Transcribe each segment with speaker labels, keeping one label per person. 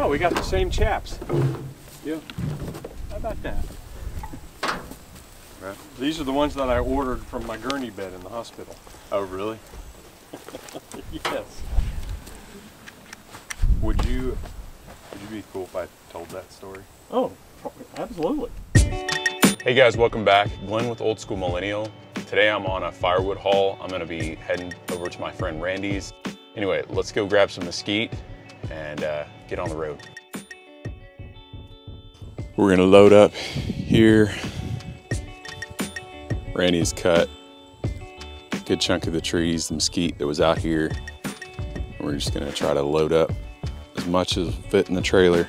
Speaker 1: Oh, we got the same chaps. Yeah. How about that?
Speaker 2: Right.
Speaker 1: These are the ones that I ordered from my gurney bed in the hospital.
Speaker 2: Oh, really?
Speaker 1: Yes.
Speaker 2: Would you would you be cool if I told that story?
Speaker 1: Oh, absolutely.
Speaker 2: Hey guys, welcome back. Glenn with Old School Millennial. Today I'm on a firewood haul. I'm gonna be heading over to my friend Randy's. Anyway, let's go grab some mesquite and uh, get on the road. We're gonna load up here. Randy's cut a good chunk of the trees, the mesquite that was out here. We're just gonna try to load up as much as fit in the trailer.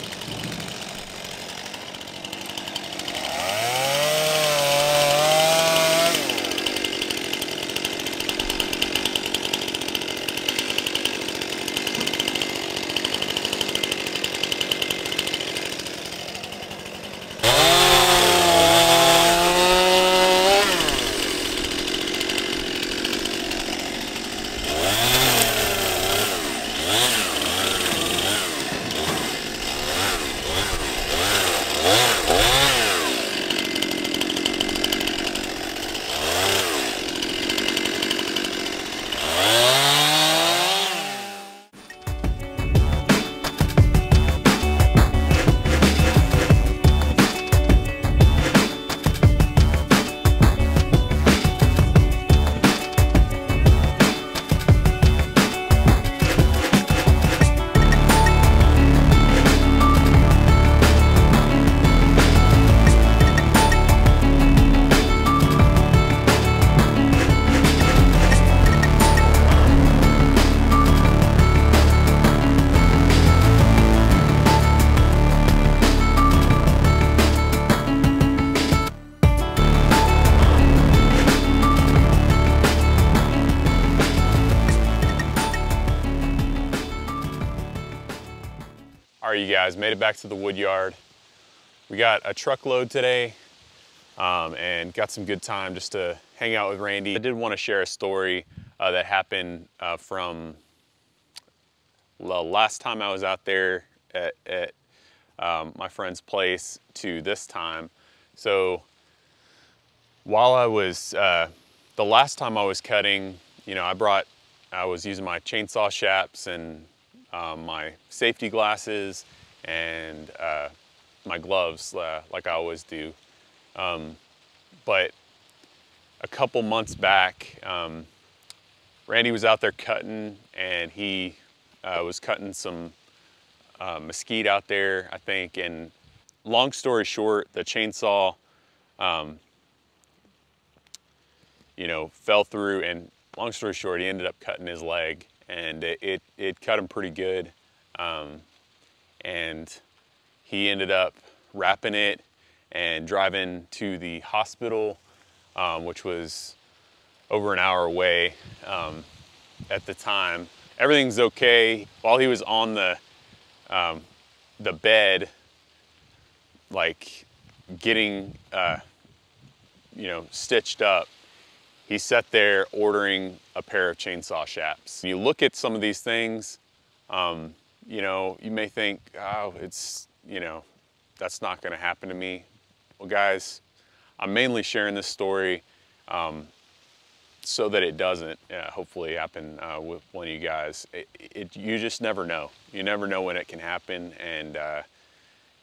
Speaker 2: Right, you guys, made it back to the wood yard. We got a truckload today um, and got some good time just to hang out with Randy. I did want to share a story uh, that happened uh, from the last time I was out there at, at um, my friend's place to this time. So while I was, uh, the last time I was cutting, you know, I brought, I was using my chainsaw chaps and um, my safety glasses and uh, my gloves uh, like I always do. Um, but a couple months back, um, Randy was out there cutting and he uh, was cutting some uh, mesquite out there, I think. And long story short, the chainsaw, um, you know, fell through and long story short, he ended up cutting his leg and it, it, cut him pretty good. Um, and he ended up wrapping it and driving to the hospital, um, which was over an hour away um, at the time. Everything's okay. While he was on the, um, the bed, like getting, uh, you know, stitched up, he sat there ordering a pair of chainsaw chaps. You look at some of these things, um, you know, you may think, oh, it's, you know, that's not gonna happen to me. Well, guys, I'm mainly sharing this story um, so that it doesn't uh, hopefully happen uh, with one of you guys. It, it, you just never know. You never know when it can happen. And uh,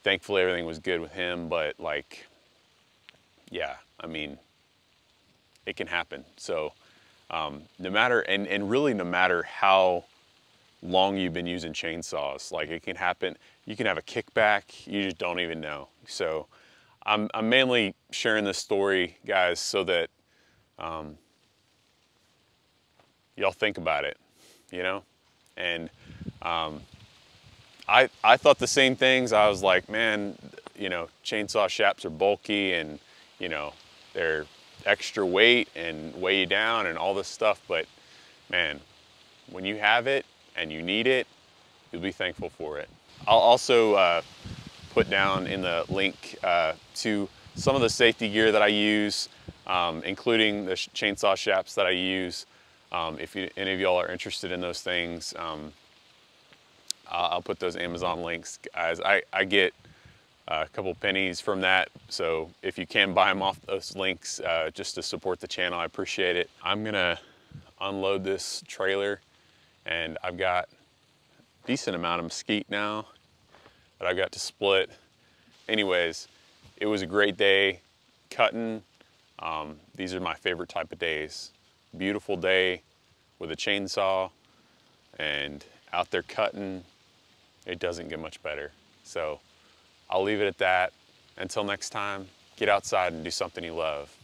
Speaker 2: thankfully everything was good with him, but like, yeah, I mean, it can happen. So um, no matter, and, and really no matter how long you've been using chainsaws, like it can happen, you can have a kickback, you just don't even know. So I'm, I'm mainly sharing this story, guys, so that um, y'all think about it, you know? And um, I, I thought the same things. I was like, man, you know, chainsaw chaps are bulky and, you know, they're extra weight and weigh you down and all this stuff. But man, when you have it and you need it, you'll be thankful for it. I'll also uh, put down in the link uh, to some of the safety gear that I use, um, including the chainsaw chaps that I use. Um, if you, any of y'all are interested in those things, um, I'll put those Amazon links. Guys, I, I get a couple pennies from that, so if you can buy them off those links uh, just to support the channel, I appreciate it. I'm gonna unload this trailer and I've got a decent amount of mesquite now that I've got to split. Anyways, it was a great day cutting. Um, these are my favorite type of days. Beautiful day with a chainsaw and out there cutting. It doesn't get much better. So I'll leave it at that. Until next time, get outside and do something you love.